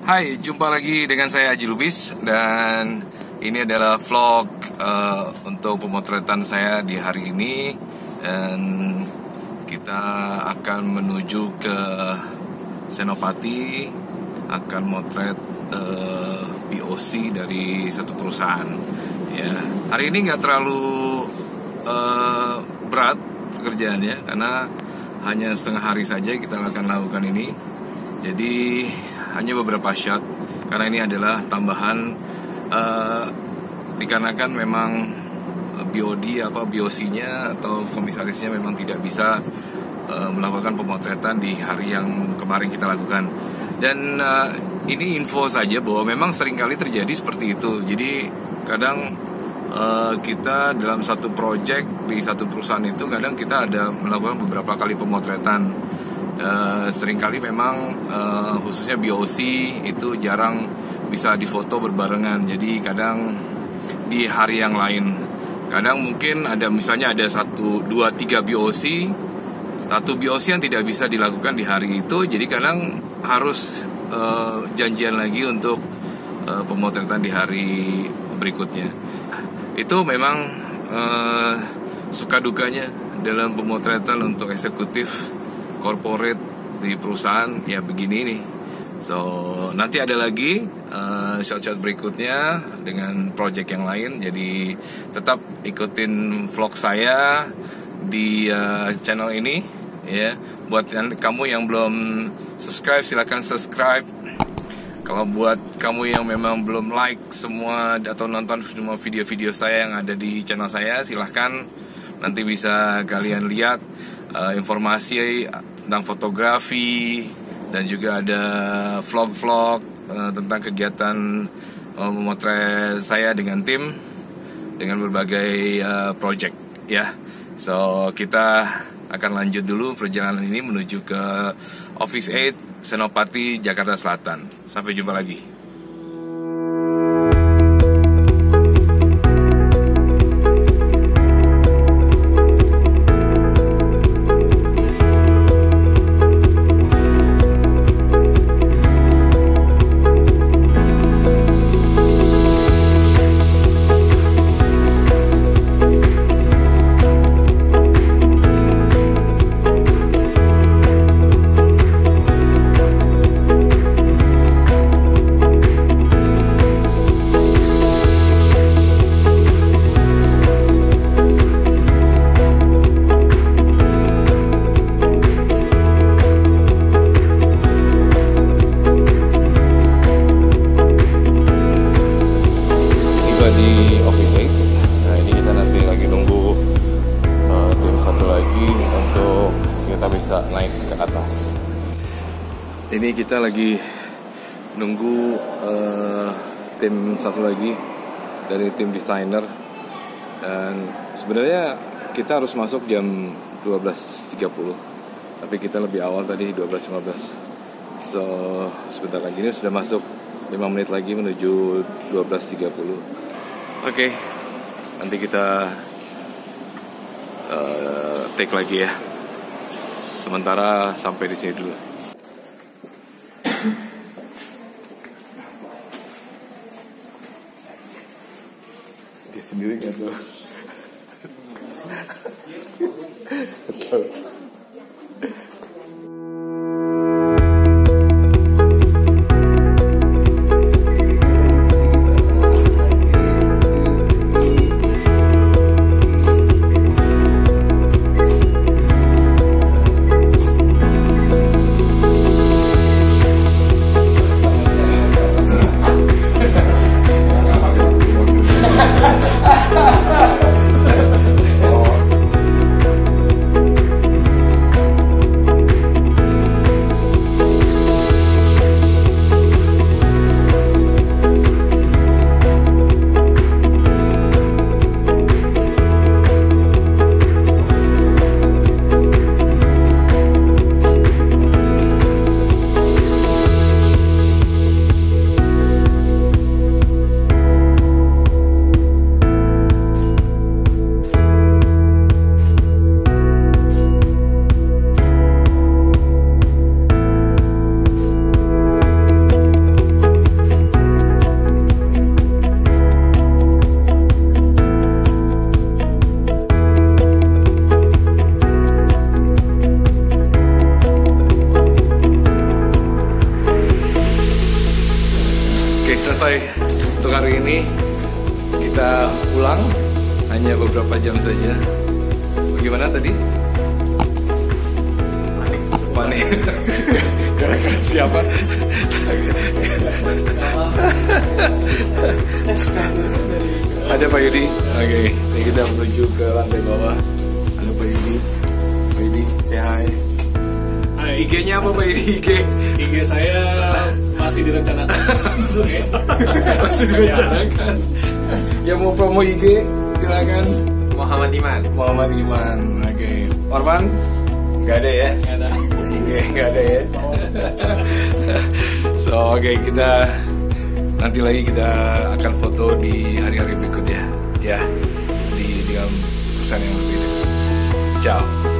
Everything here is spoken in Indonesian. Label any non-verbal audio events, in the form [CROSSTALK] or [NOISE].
Hai, jumpa lagi dengan saya Aji Lubis dan ini adalah vlog uh, untuk pemotretan saya di hari ini dan kita akan menuju ke Senopati akan motret uh, POC dari satu perusahaan. Ya, hari ini nggak terlalu uh, berat pekerjaannya karena hanya setengah hari saja kita akan lakukan ini. Jadi hanya beberapa shot karena ini adalah tambahan uh, dikarenakan memang BOD apa BOC-nya atau komisarisnya memang tidak bisa uh, melakukan pemotretan di hari yang kemarin kita lakukan. Dan uh, ini info saja bahwa memang sering kali terjadi seperti itu. Jadi kadang uh, kita dalam satu project di satu perusahaan itu kadang kita ada melakukan beberapa kali pemotretan uh, sering kali memang uh, khususnya BOC itu jarang bisa difoto berbarengan. Jadi kadang di hari yang lain. Kadang mungkin ada misalnya ada satu dua tiga BOC satu BOC yang tidak bisa dilakukan di hari itu jadi kadang harus uh, janjian lagi untuk uh, pemotretan di hari berikutnya. Itu memang uh, suka dukanya dalam pemotretan untuk eksekutif corporate di perusahaan ya begini nih. So nanti ada lagi uh, shot-shot berikutnya dengan project yang lain. Jadi tetap ikutin vlog saya di uh, channel ini ya. Buat kamu yang belum subscribe silahkan subscribe. Kalau buat kamu yang memang belum like semua atau nonton semua video-video saya yang ada di channel saya silahkan nanti bisa kalian lihat uh, informasi tentang fotografi dan juga ada vlog-vlog uh, tentang kegiatan uh, memotret saya dengan tim dengan berbagai uh, project ya. So kita akan lanjut dulu perjalanan ini menuju ke Office 8 Senopati Jakarta Selatan. Sampai jumpa lagi. Ini kita lagi nunggu uh, tim satu lagi dari tim desainer. Dan sebenarnya kita harus masuk jam 12.30 tapi kita lebih awal tadi 12.15 so sebentar lagi ini sudah masuk 5 menit lagi menuju 12.30 oke okay, nanti kita uh, take lagi ya sementara sampai di sini dulu. Dia sendiri nggak [LAUGHS] tahu selesai untuk hari ini. Kita pulang hanya beberapa jam saja. Bagaimana tadi? Panik. Panik. [LAUGHS] Gara-gara siapa? Ada Pak Yudi. Oke, ini kita menuju ke lantai bawah. Ada Pak Yudi. Pak Yudi, say hi. IG-nya apa Pak Yudi? IG. IG saya masih direncanakan. Masih direncanakan. Yang mau promo IG, silakan. Muhammad Iman. Muhammad Iman. Oke. Orman? Gak ada ya? Nggak ada. IG gak ada ya. [LAUGHS] so oke kita nanti lagi kita akan foto di hari-hari berikutnya ya di dengan perusahaan yang berbeda. Ciao.